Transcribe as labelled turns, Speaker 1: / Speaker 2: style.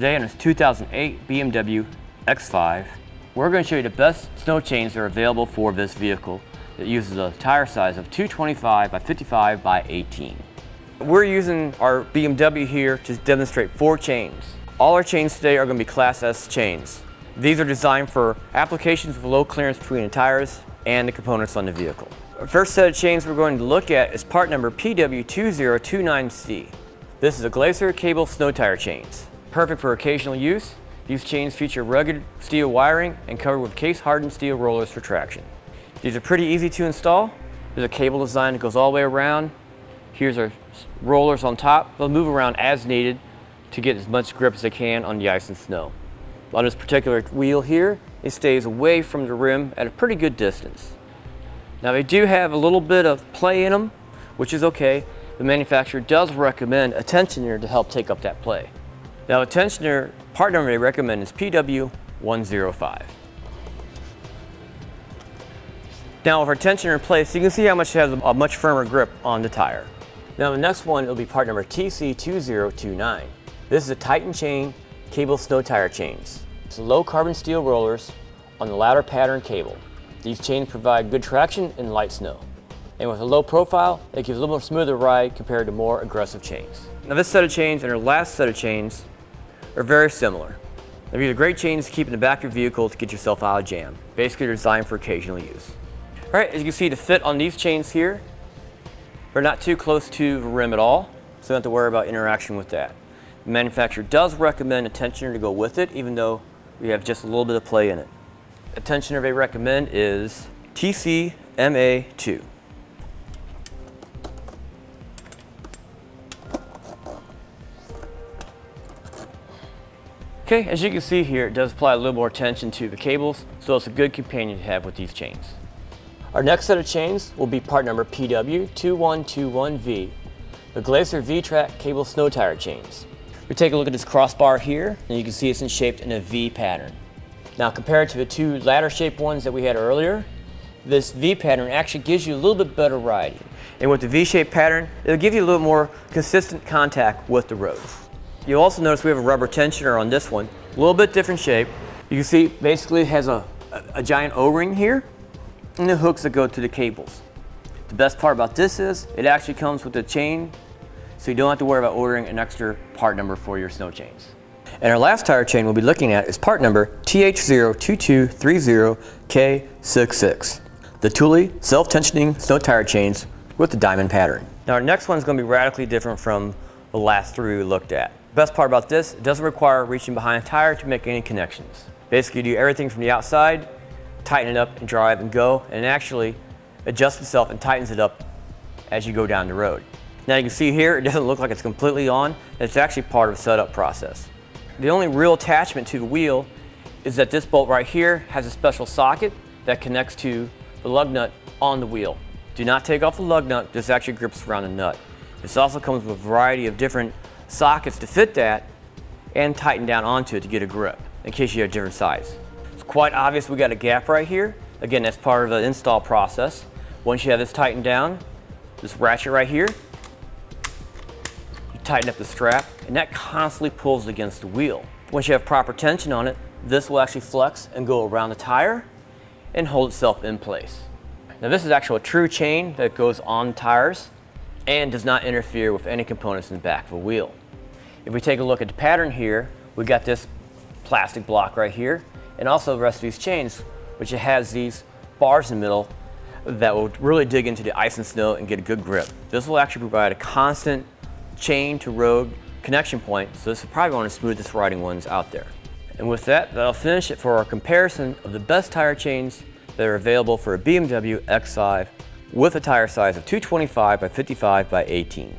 Speaker 1: Today on this 2008 BMW X5, we're going to show you the best snow chains that are available for this vehicle that uses a tire size of 225 by 55 by 18. We're using our BMW here to demonstrate four chains. All our chains today are going to be Class S chains. These are designed for applications with low clearance between the tires and the components on the vehicle. Our first set of chains we're going to look at is part number PW2029C. This is a Glacier cable snow tire chains. Perfect for occasional use, these chains feature rugged steel wiring and covered with case-hardened steel rollers for traction. These are pretty easy to install. There's a cable design that goes all the way around. Here's our rollers on top. They'll move around as needed to get as much grip as they can on the ice and snow. On this particular wheel here, it stays away from the rim at a pretty good distance. Now they do have a little bit of play in them, which is okay. The manufacturer does recommend a tensioner to help take up that play. Now a tensioner part number they recommend is PW105. Now with our tensioner in place, you can see how much it has a much firmer grip on the tire. Now the next one will be part number TC2029. This is a Titan chain cable snow tire chains. It's low carbon steel rollers on the ladder pattern cable. These chains provide good traction in light snow. And with a low profile, it gives a little more smoother ride compared to more aggressive chains. Now this set of chains and our last set of chains are very similar. They're great chains to keep in the back of your vehicle to get yourself out of jam. Basically they're designed for occasional use. All right, as you can see the fit on these chains here, they're not too close to the rim at all, so you don't have to worry about interaction with that. The manufacturer does recommend a tensioner to go with it, even though we have just a little bit of play in it. The tensioner they recommend is TCMA2. Okay, as you can see here, it does apply a little more tension to the cables, so it's a good companion to have with these chains. Our next set of chains will be part number PW2121V, the Glacier V-Trac cable snow tire chains. We take a look at this crossbar here, and you can see it's in shaped in a V pattern. Now compared to the two ladder shaped ones that we had earlier, this V pattern actually gives you a little bit better riding. And with the V-shaped pattern, it'll give you a little more consistent contact with the road. You'll also notice we have a rubber tensioner on this one, a little bit different shape. You can see basically it has a, a, a giant O-ring here and the hooks that go to the cables. The best part about this is it actually comes with a chain so you don't have to worry about ordering an extra part number for your snow chains. And our last tire chain we'll be looking at is part number TH02230K66, the Thule self-tensioning snow tire chains with the diamond pattern. Now our next one is going to be radically different from the last three we looked at. Best part about this, it doesn't require reaching behind a tire to make any connections. Basically, you do everything from the outside, tighten it up and drive and go, and it actually adjusts itself and tightens it up as you go down the road. Now you can see here, it doesn't look like it's completely on. It's actually part of the setup process. The only real attachment to the wheel is that this bolt right here has a special socket that connects to the lug nut on the wheel. Do not take off the lug nut, this actually grips around the nut. This also comes with a variety of different sockets to fit that and tighten down onto it to get a grip in case you have a different size. It's quite obvious we got a gap right here. Again, that's part of the install process. Once you have this tightened down, this ratchet right here, you tighten up the strap and that constantly pulls against the wheel. Once you have proper tension on it, this will actually flex and go around the tire and hold itself in place. Now this is actually a true chain that goes on tires and does not interfere with any components in the back of the wheel. If we take a look at the pattern here, we've got this plastic block right here, and also the rest of these chains, which it has these bars in the middle that will really dig into the ice and snow and get a good grip. This will actually provide a constant chain to road connection point, so this is probably one of the smoothest riding ones out there. And with that, that'll finish it for our comparison of the best tire chains that are available for a BMW X5 with a tire size of 225 by 55 by 18.